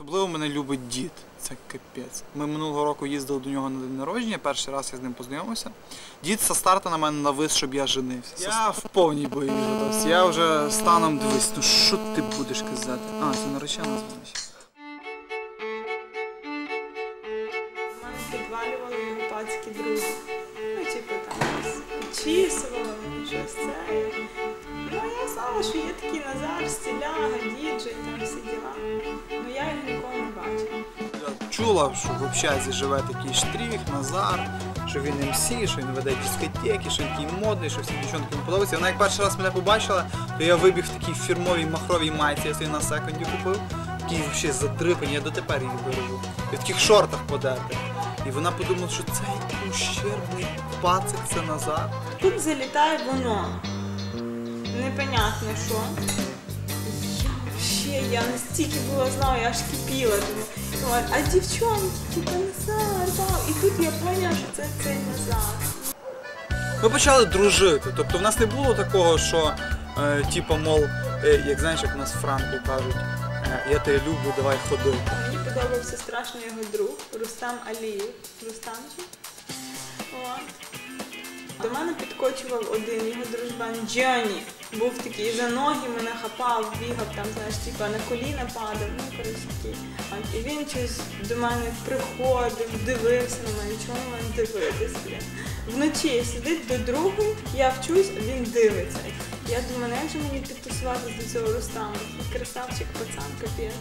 Особливо мене любить дід. Це капець. Ми минулого року їздили до нього на день народження, перший раз я з ним познайомився. Дід со старта на мене навис, щоб я женився. Я в повній бойовій готовності. Я вже станом дивись, ну що ти будеш казати? А, це наречена мене підвалювали його пацькі друзі. Ну, типу, там підчісували, щось це. Ну, я знала, що є такий Назар, стіляга, діджей, там всі діла. Ну, я його ніколи не бачила. Чула, що в общазі живе такий штрих, Назар, що він МС, що він веде дискотеки, що він такий модний, що всі дівчонки йому подобаються. Вона як перший раз мене побачила, то я вибіг в такій фірмовій махровій майці, я собі на секунді купив. Такий взагалі задрипаний, я дотепер її бережу. І в таких шортах подертих. І вона подумала, що цей ущербний пацик це Назар. Тут залітає воно. Непонятно що. Я вообще, я настільки була знала, я аж кипіла. Думаю, а дівчонки, типу Назар, вау. І тут я поняла, що це цей Назар. Ми почали дружити. Тобто в нас не було такого, що е, типу, мов, е, як знаєш, як у нас Франку кажуть, е, я тебе люблю, давай ходи. Мені подобався страшно його друг Рустам Алієв. Рустамчик. От. До мене підкочував один його дружбан Джоні. Був такий за ноги, мене хапав, бігав там, знаєш, типа на коліна падав, ну коротше такий. І він щось до мене приходив, дивився на мене, чому на мене дивитись, блін. Вночі сидить до другої, я вчусь, а він дивиться. Я думаю, «Ну, як же мені підтусуватися до цього Рустама? Красавчик, пацан, капець.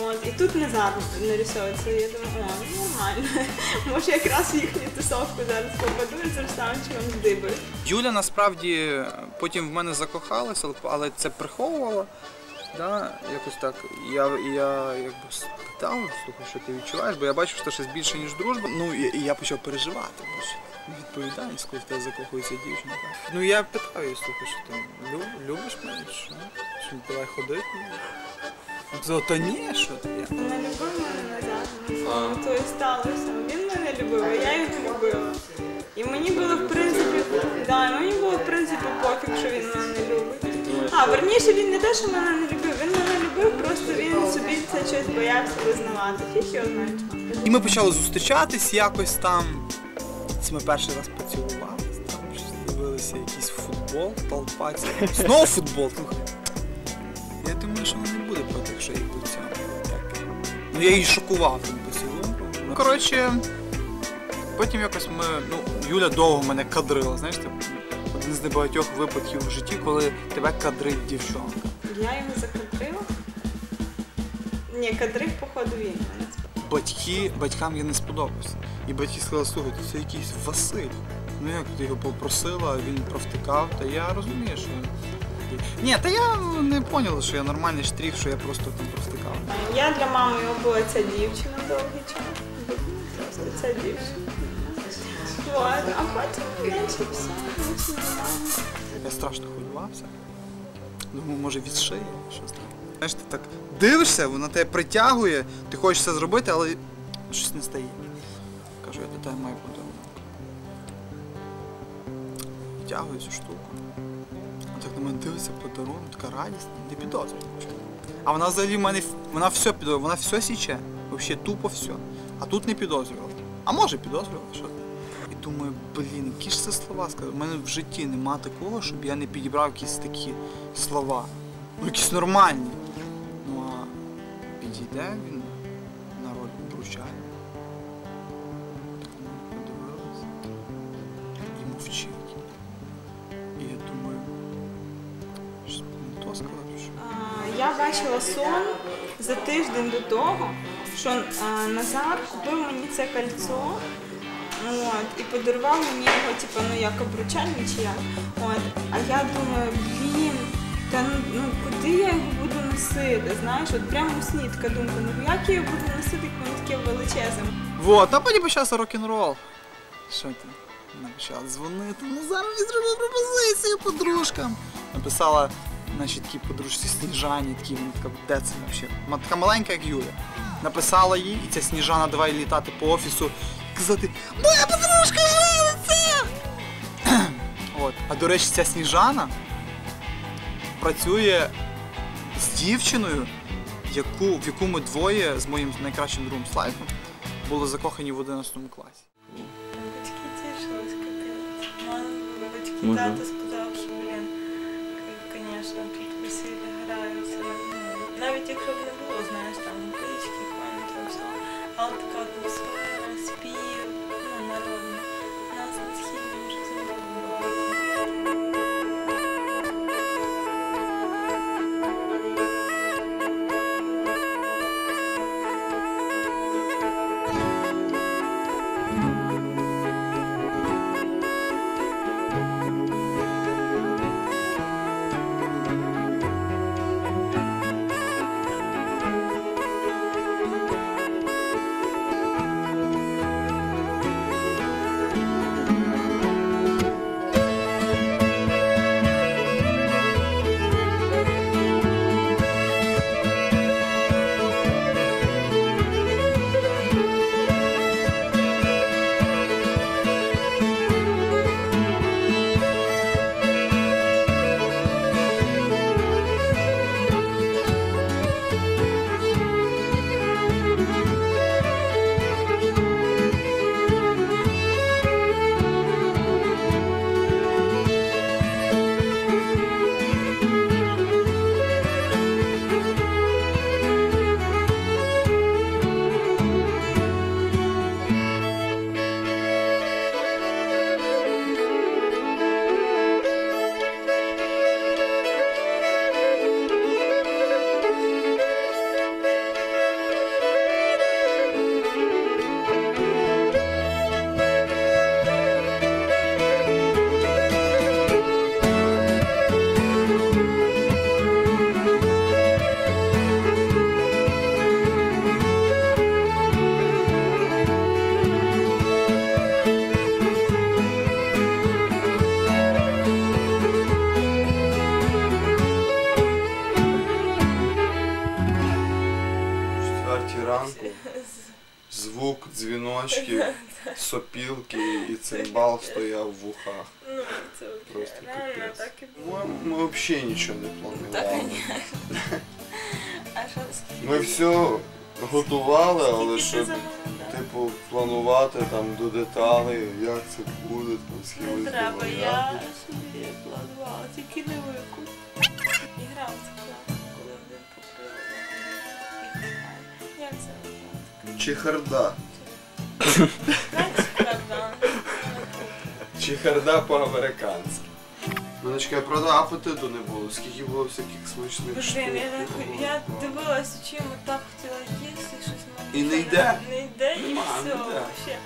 От, і тут Назар нарисовується. Я думаю, о, ну, нормально. Може якраз їхню тусовку зараз попаду і з Рустамчиком здибаю. Юля насправді потім в мене закохалася, але- це приховувала. Да, якось так. Я, я якби спитав, слухай, що ти відчуваєш, бо я бачив, що це щось більше, ніж дружба. Ну і, і я почав переживати. Бо що відповідальність, коли в тебе закохується дівчина. Ну я питав її, слухай, що ти лю- любиш мене? Що? Що давай ходити? Та ні, що ти? Я- Не любив мене Назар. Ну, то і сталося. Він мене любив, а я його любила. І мені було в принципі, да, мені було в принципі пофіг, що він мене не любить. А, верніше він не те, що мене не любив, він мене любив, просто він собі це щось боявся визнавати. Фіг його знає чого. І ми почали зустрічатись якось там. Це Ми перший раз поцілувалися, там щось дивилися якийсь футбол, толпа. Знову футбол. слухай. Я думаю, що вона якщо я її Ну я її шокував тим поцілунком. Ну, коротше, потім якось ми. Ну, Юля довго мене кадрила, знаєш, це один з небагатьох випадків в житті, коли тебе кадрить дівчонка. Я його закадрила. Ні, кадрив, походу, він мене. батьки, батькам я не сподобався. І батьки сказали, слухай, це якийсь Василь. Ну як ти його попросила, він провтикав, та я розумію, що. Ні, та я не поняла, що я нормальний штрих, що я просто там провтикав. Я для мами його була ця дівчина довгий час. Просто ця дівчина. Вот. А потім далі все, нормально. Я страшно хвилювався. Думаю, може від шиї щось там. Знаєш, ти так дивишся, вона тебе притягує, ти хочеш це зробити, але щось не стає. Кажу, я до тебе маю подарунок. Витягую цю штуку. Так на мене дивиться подарунок, така радість, не підозрює. А вона взагалі в мене вона все підозрює, вона все січе. Взагалі тупо все. А тут не підозрювала. А може підозрювала, що. І думаю, блін, які ж це слова сказати. У мене в житті нема такого, щоб я не підібрав якісь такі слова. Ну, якісь нормальні. Ну а підійде він на роль А, Я бачила сон за тиждень до того, що Назар купив мені це кольцо. От, і подарував мені його, типу, ну як обручальний чи як. От. А я думаю, блін, та ну, ну куди я його буду носити? Знаєш, от прямо сні така думка, ну як я його буду носити, як воно таке величезне. Вот, а потім почався рок-н-рол. Що ти? Почала дзвонити. Ну зараз мені зробила пропозицію подружкам. Написала, значить, такій подружці Сніжані, такі вона така, де це взагалі? Вона така маленька, як Юля. Написала їй, і ця Сніжана давай літати по офісу і казати, моя подружка жениться! От. А до речі, ця Сніжана працює з дівчиною, яку, в яку ми двоє з моїм найкращим другом Слайком були закохані в 11 класі. Батьки тішились, капець. Батьки, Ну, Навіть не було, знаєш, там пані, там все. Але така атмосфера, спів, ну, народний. Нас на східні вже Четвертій ранку. Звук дзвіночків, сопілки і цимбал стояв в вухах. Ну, це Просто реально капець. так і було. Ми, взагалі нічого не планували. Ми все готували, але щоб типу планувати там до деталей, як це буде, там Не треба, я собі планувала, тільки не викуп. Чехарда. Чехарда по-американськи. Мене чекає, правда, апетиту не було, скільки було всяких смачних штук. Блін, я, так- я дивилась очима, так хотіла їсти, щось мені І не йде? Не йде і все. не вообще.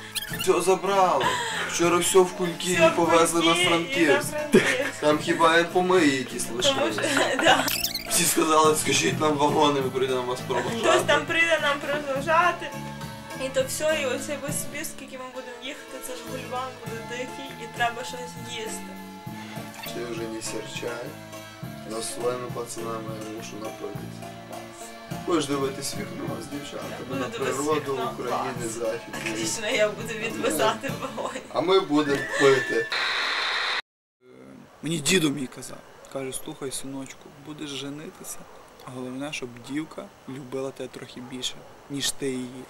Все забрали. Вчора все в кульки Все, повезли на кульки і Франківськ. Франківськ. Там хіба помиї якісь Тому що, лишилися. да. Всі сказали, скажіть нам вагони, ми прийдемо вас Хтось там прийде нам продовжати. І то все, і оцей весь собі, скільки ми будемо їхати, це ж гульван буде дикий і треба щось їсти. Ти вже не серчай. Но своїми пацанами я мушу напитись. Будеш дивитись вікно з дівчатами на природу вікно. України, Клас. захід. Звісно, я буду відвисати вогонь. А ми будемо пити. Мені діду мій казав. Каже, слухай, синочку, будеш женитися. а Головне, щоб дівка любила тебе трохи більше, ніж ти її.